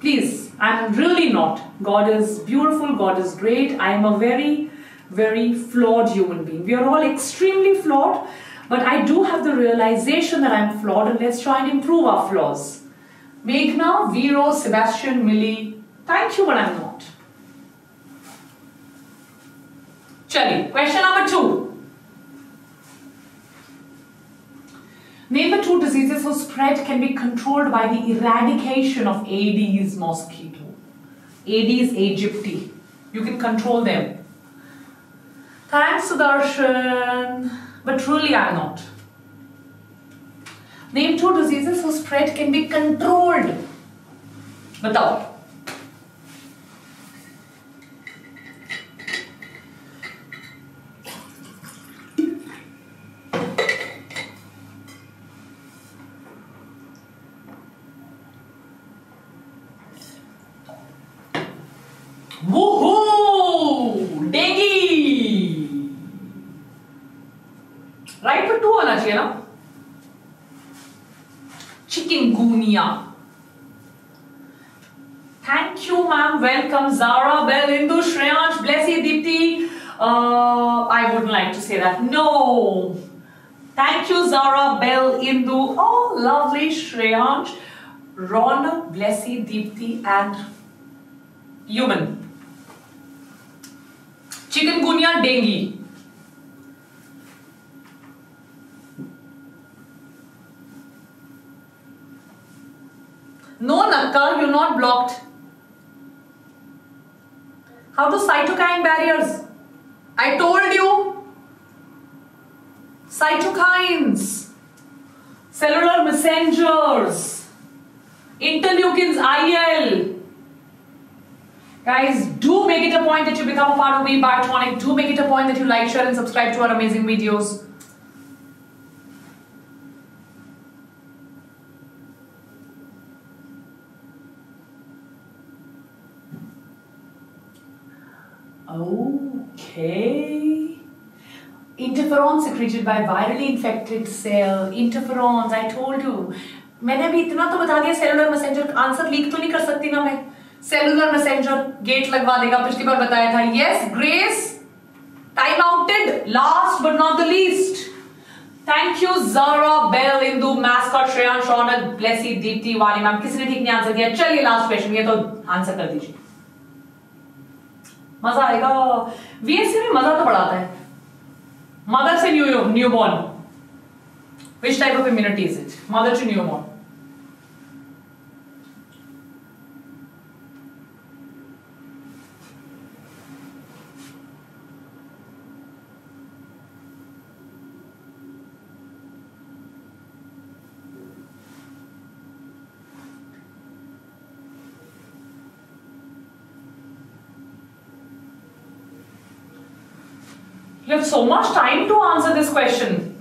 Please, I'm really not. God is beautiful, God is great. I am a very, very flawed human being. We are all extremely flawed, but I do have the realization that I'm flawed and let's try and improve our flaws. Meghna, Vero, Sebastian, Millie, thank you, but I'm not. Chali, question number two. Name the two diseases whose spread can be controlled by the eradication of Aedes mosquito. Aedes aegypti. You can control them. Thanks, Sudarshan. But truly, I'm not. Name two diseases whose spread can be controlled. Without. welcome Zara, Bell, Indu, Shreyansh, Blessy, Deepti. Uh, I wouldn't like to say that. No. Thank you, Zara, Bell, Indu. Oh, lovely Shreyansh, Ron, Blessy, Deepti, and human. Chikungunya, dengue. No, Nakka, you're not blocked. How to cytokine barriers? I told you. Cytokines, cellular messengers, interleukins, IL. Guys, do make it a point that you become a part of We Biotonic. Do make it a point that you like, share, and subscribe to our amazing videos. Okay. Interferon secreted by virally infected cell. Interferons, I told you. मैंने अभी इतना तो बता दिया cellular messenger answer leak तो नहीं कर सकती ना मैं। सेलुलर मैसेंजर गेट लगवा देगा पिछली बार बताया था। Yes grace time outed last but not the least thank you Zara bell Indu mascot Shreyan Shaunak Blessy Deepti वाली मैम किसी ने ठीक नहीं आंसर दिया चलिए लास्ट क्वेश्चन ये तो आंसर कर दीजिए। मज़ा आएगा। वीएससी में मज़ा तो बड़ा आता है। Mother's a new newborn. Which type of immunity is it? Mother to newborn. You have so much time to answer this question.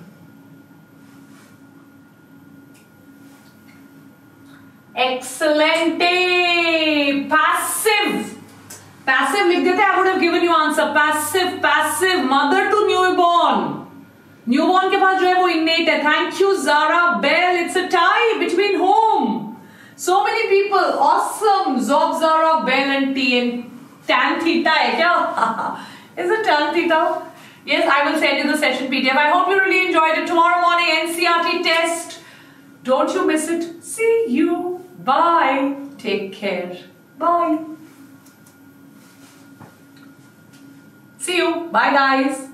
Excellent. Passive. Passive लिख देते I would have given you answer. Passive, passive. Mother to newborn. Newborn के पास जो है वो innate है. Thank you Zara Bell. It's a tie between whom? So many people. Awesome. Zob Zara Bell and T and tan theta है क्या? Is it tan theta? Yes, I will send you the session PDF. I hope you really enjoyed it. Tomorrow morning, NCRT test. Don't you miss it. See you. Bye. Take care. Bye. See you. Bye, guys.